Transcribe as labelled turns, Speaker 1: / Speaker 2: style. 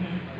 Speaker 1: Mm-hmm.